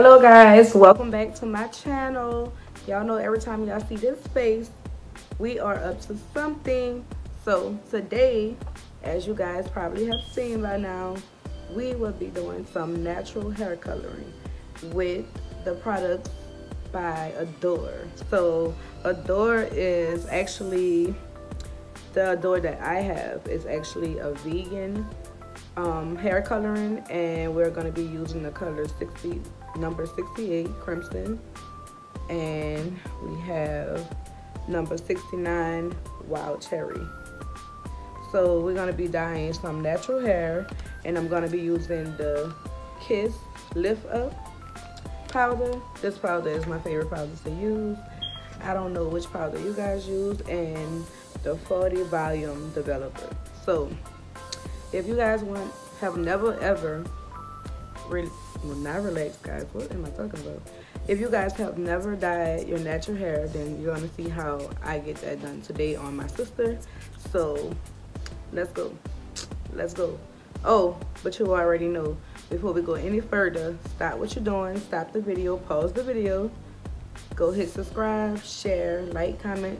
hello guys. Welcome back to my channel. Y'all know every time y'all see this face we are up to something. So today as you guys probably have seen by now we will be doing some natural hair coloring with the products by Adore. So Adore is actually the Adore that I have is actually a vegan um, hair coloring and we're going to be using the color 60 number 68 crimson. And we have number 69 wild cherry. So we're going to be dyeing some natural hair and I'm going to be using the kiss lift up powder. This powder is my favorite powder to use. I don't know which powder you guys use and the 40 volume developer. So if you guys want have never ever well not relaxed guys what am i talking about if you guys have never dyed your natural hair then you're gonna see how i get that done today on my sister. So let's go. Let's go. Oh but you already know. Before we go any further stop what you're doing. Stop the video. Pause the video. Go hit subscribe share like comment.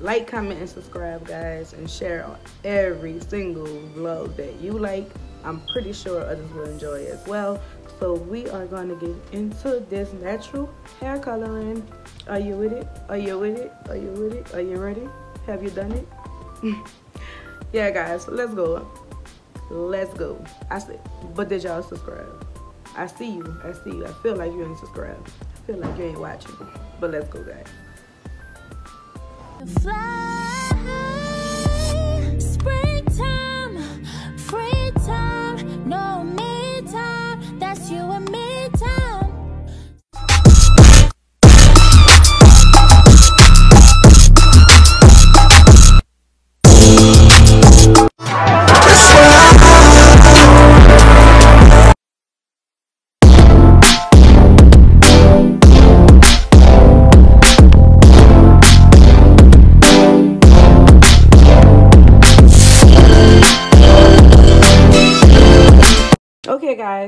Like comment and subscribe guys and share every single vlog that you like. I'm pretty sure others will enjoy as well so we are to get into this natural hair coloring. Are you with it? Are you with it? Are you with it? Are you ready? Have you done it? Yeah guys let's go. Let's go. I said but did y'all subscribe? I see you. I see you. I feel like you ain't subscribed. I feel like you ain't watching. But let's go guys. Fly,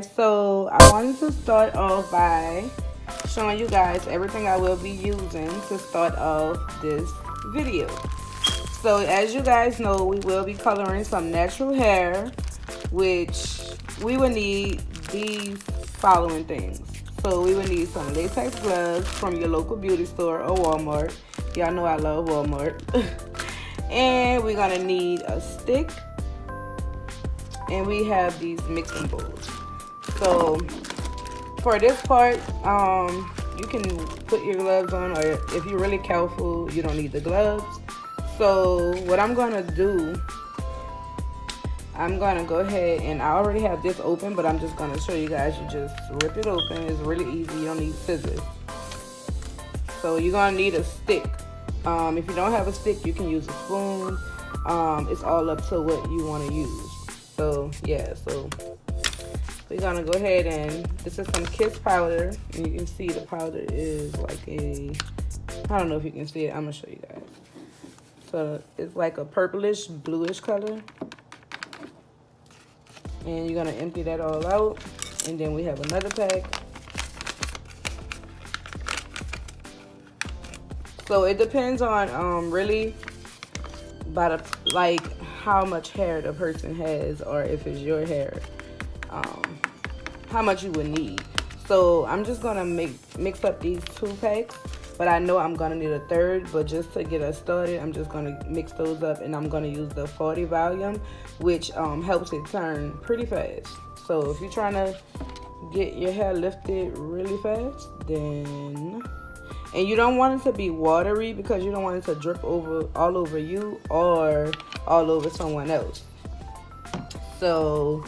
guys. So i wanted to start off by showing you guys everything i will be using to start off this video. So as you guys know we will be coloring some natural hair which we will need these following things. So we will need some latex gloves from your local beauty store or walmart. Y'all know i love walmart. And we're gonna need a stick. And we have these mixing bowls so for this part um you can put your gloves on or if you're really careful you don't need the gloves. So what i'm gonna do i'm gonna go ahead and i already have this open but i'm just gonna show you guys. You just rip it open. It's really easy. You don't need scissors. So you're gonna need a stick. Um, if you don't have a stick you can use a spoon. Um, it's all up to what you want to use. So yeah so we're gonna go ahead and this is some kiss powder and you can see the powder is like a i don't know if you can see it i'm gonna show you guys. So it's like a purplish bluish color. And you're gonna empty that all out and then we have another pack. So it depends on um really by the like how much hair the person has or if it's your hair. Um, how much you would need. So i'm just gonna make mix up these two packs but i know i'm gonna need a third but just to get us started i'm just gonna mix those up and i'm gonna use the 40 volume which um, helps it turn pretty fast. So if you're trying to get your hair lifted really fast then and you don't want it to be watery because you don't want it to drip over all over you or all over someone else. So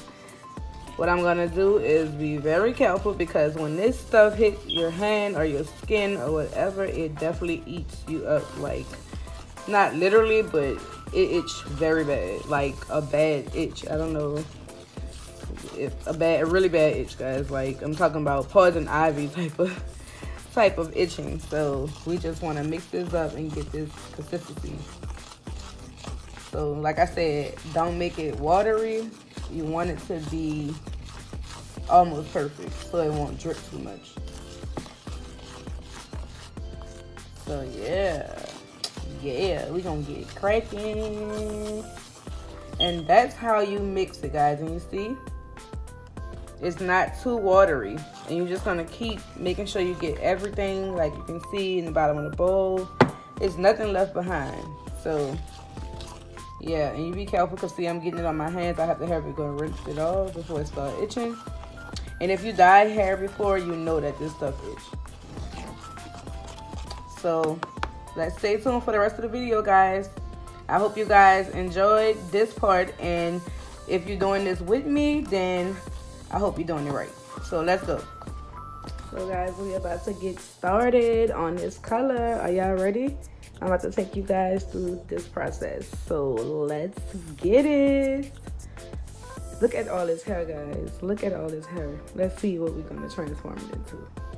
what I'm gonna do is be very careful because when this stuff hits your hand or your skin or whatever it definitely eats you up like not literally but it itch very bad like a bad itch I don't know if a bad a really bad itch guys like I'm talking about poison ivy type of type of itching. So we just want to mix this up and get this consistency. So like I said, don't make it watery. You want it to be almost perfect so it won't drip too much. So yeah, yeah, we gonna get cracking. And that's how you mix it guys. And you see, it's not too watery. And you're just gonna keep making sure you get everything like you can see in the bottom of the bowl. It's nothing left behind. So yeah, and you be careful because see I'm getting it on my hands. I have to have it go rinse it off before it start itching. And if you dyed hair before, you know that this stuff itch. So let's stay tuned for the rest of the video, guys. I hope you guys enjoyed this part. And if you're doing this with me, then I hope you're doing it right. So let's go. So guys, we're about to get started on this color. Are y'all ready? I'm about to take you guys through this process. So let's get it. Look at all this hair, guys. Look at all this hair. Let's see what we're gonna transform it into.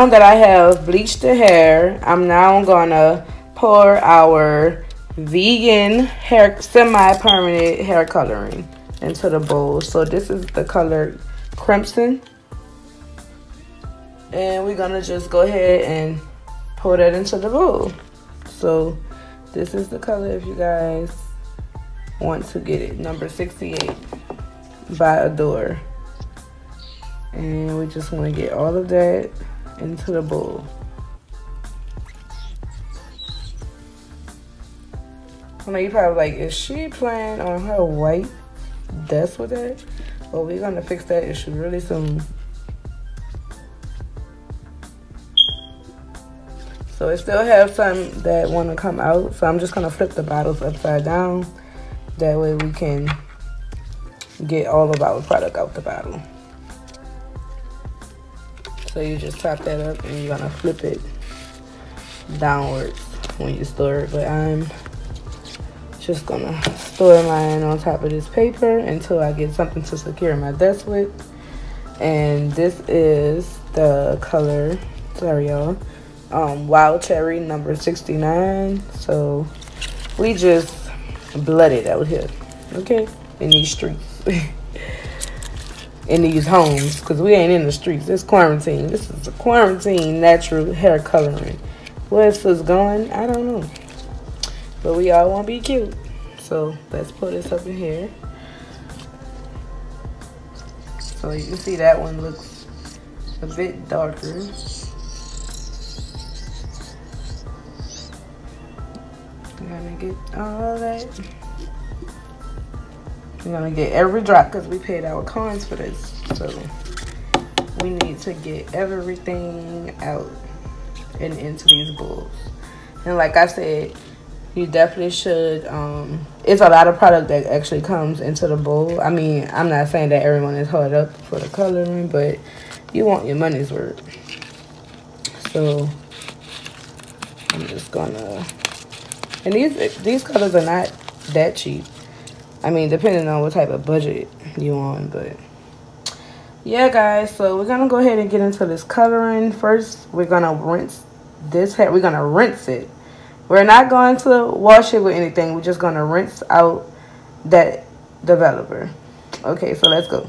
Now that I have bleached the hair, I'm now gonna pour our vegan hair semi-permanent hair coloring into the bowl. So this is the color crimson. And we're gonna just go ahead and pour that into the bowl. So this is the color if you guys want to get it. Number 68 by Adore. And we just want to get all of that into the bowl. I know you probably like, is she playing on her white desk with that? Well, we're gonna fix that issue really soon. So it still have some that want to come out. So I'm just to flip the bottles upside down. That way we can get all of our product out the bottle. So you just top that up and you're to flip it downwards when you store it. But I'm just to store mine on top of this paper until I get something to secure my desk with. And this is the color, sorry y'all, um, Wild Cherry number 69. So we just blooded out here, okay? In these streets. in these homes, because we ain't in the streets. It's quarantine. This is a quarantine natural hair coloring. Where this is going, I don't know. But we all want to be cute. So let's put this up in here. So you can see that one looks a bit darker. gonna get all that. We're gonna get every drop because we paid our coins for this. So we need to get everything out and into these bowls. And like I said, you definitely should, um, it's a lot of product that actually comes into the bowl. I mean, I'm not saying that everyone is hard up for the coloring, but you want your money's worth. So I'm just gonna and these these colors are not that cheap. I mean, depending on what type of budget you on, but yeah, guys. So we're gonna go ahead and get into this coloring first. We're gonna rinse this hair. We're gonna rinse it. We're not going to wash it with anything. We're just gonna rinse out that developer. Okay, so let's go.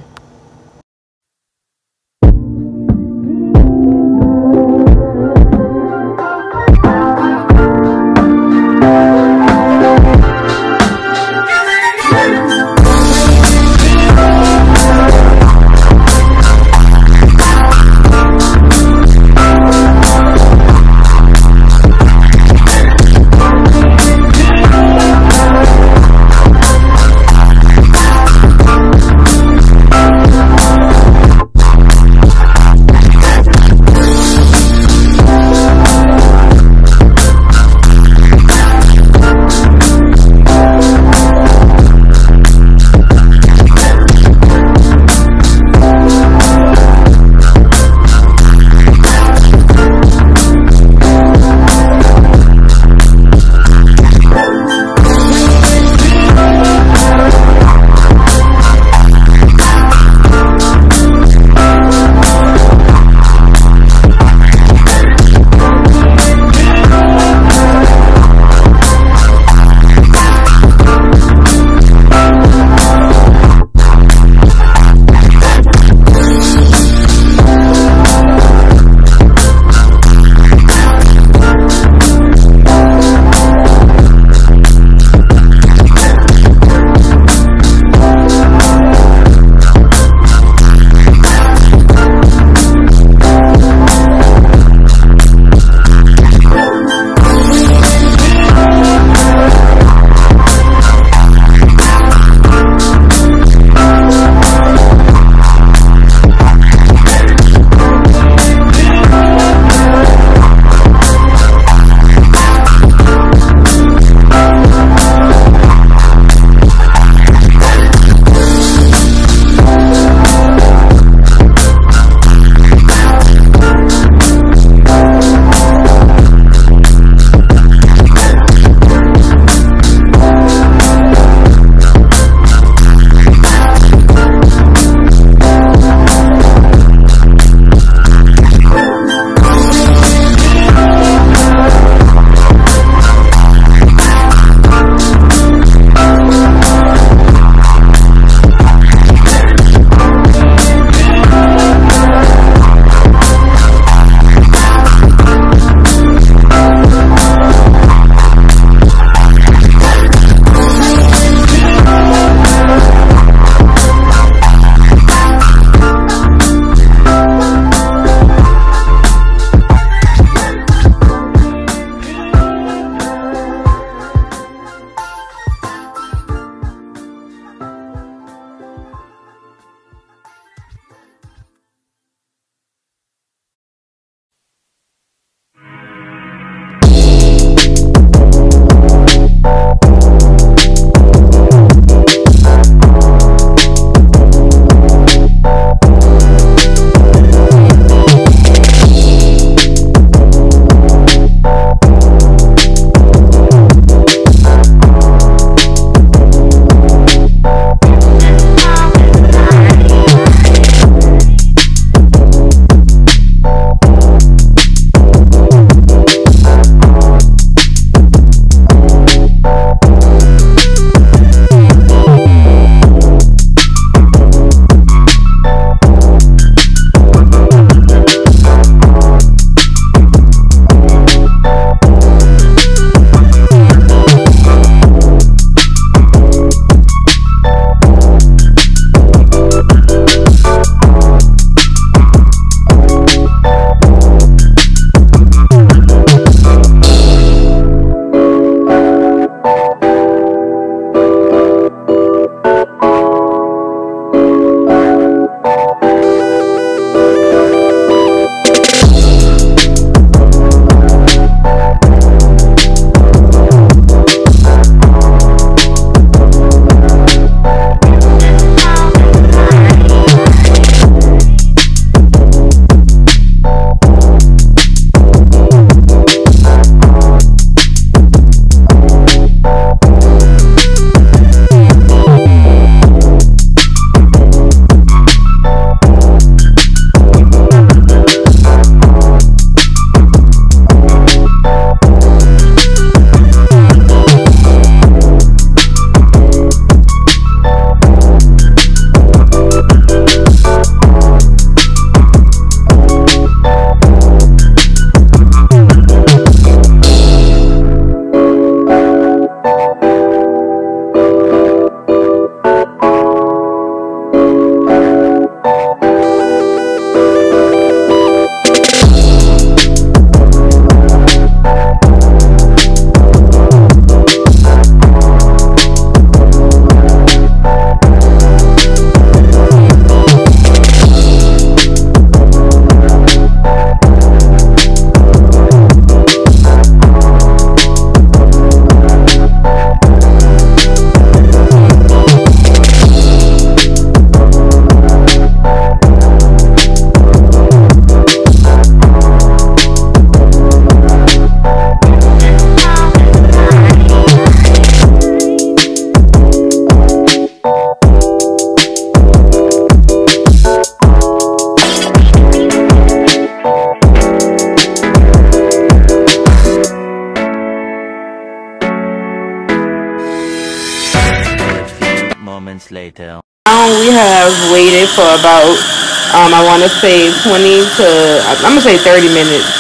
Um, I want to say 20 to, I'm going to say 30 minutes.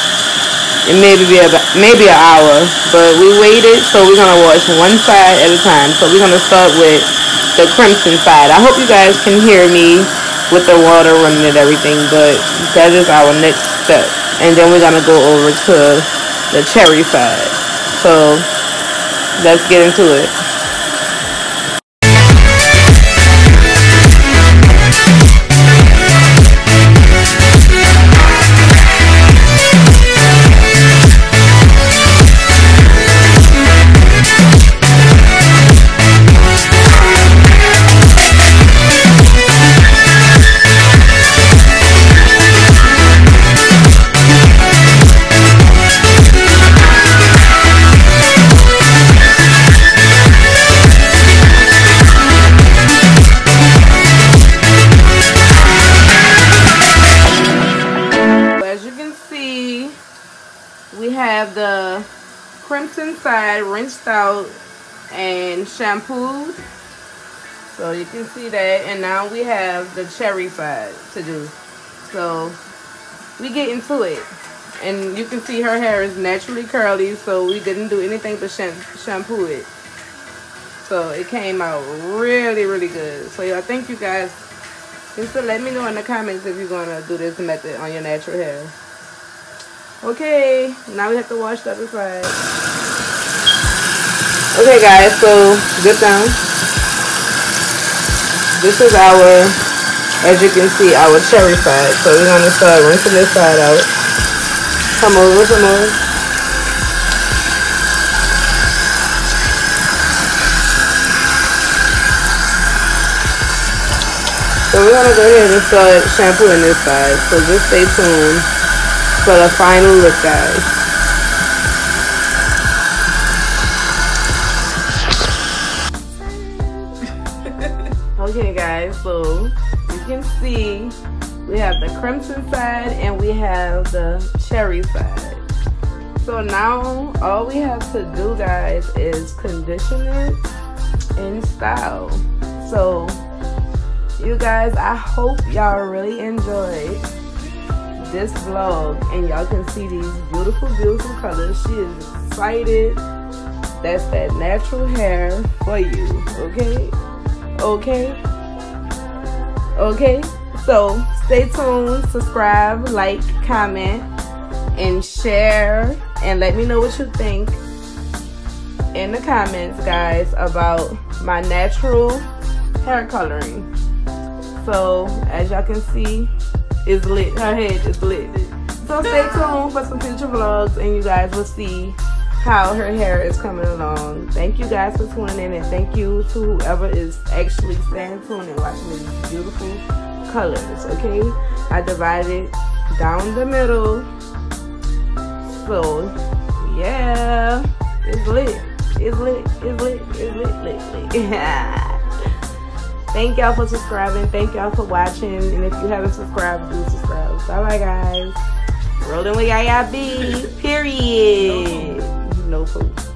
It maybe be about, maybe an hour, but we waited, so we're going to watch one side at a time. So we're going to start with the crimson side. I hope you guys can hear me with the water running and everything, but that is our next step. And then we're going to go over to the cherry side. So let's get into it. Crimson inside, rinsed out and shampooed. So you can see that. And now we have the cherry side to do. So we get into it. And you can see her hair is naturally curly. So we didn't do anything but shampoo it. So it came out really, really good. So I thank you guys. Just to let me know in the comments if you're going to do this method on your natural hair. Okay, now we have to wash the other side. Okay guys, so good down. This is our, as you can see, our cherry side. So we're gonna start rinsing this side out. Come over, come over. So we're gonna go ahead and start shampooing this side. So just stay tuned for the final look, guys. okay, guys, so you can see we have the crimson side and we have the cherry side. So now all we have to do, guys, is condition it in style. So you guys, I hope y'all really enjoyed this vlog and y'all can see these beautiful, beautiful colors. She is excited. That's that natural hair for you, okay? Okay? Okay? So stay tuned, subscribe, like, comment, and share. And let me know what you think in the comments, guys, about my natural hair coloring. So as y'all can see, is lit. Her head is lit. So stay tuned for some future vlogs and you guys will see how her hair is coming along. Thank you guys for tuning in and thank you to whoever is actually staying tuned and watching these beautiful colors, okay? I divided down the middle. So, yeah, it's lit. It's lit, it's lit, it's lit, lit, lit. Thank y'all for subscribing. Thank y'all for watching. And if you haven't subscribed, do subscribe. Bye bye, guys. Rolling with Yaya Bee. Period. No food.